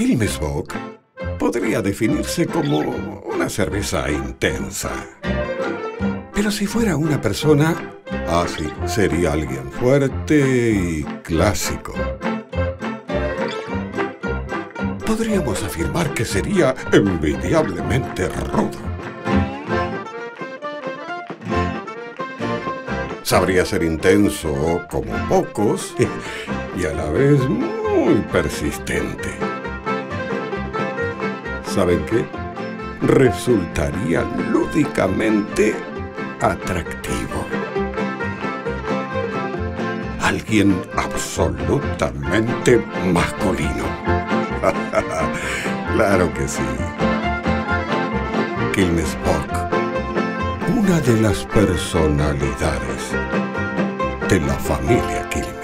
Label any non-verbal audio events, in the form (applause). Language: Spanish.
Quilmes Bock podría definirse como una cerveza intensa. Pero si fuera una persona, así sería alguien fuerte y clásico. Podríamos afirmar que sería envidiablemente rudo. Sabría ser intenso como pocos (laughs) y a la vez muy persistente. ¿Saben qué? Resultaría lúdicamente atractivo. Alguien absolutamente masculino. (laughs) claro que sí. Quilmes una de las personalidades de la familia Quilmes.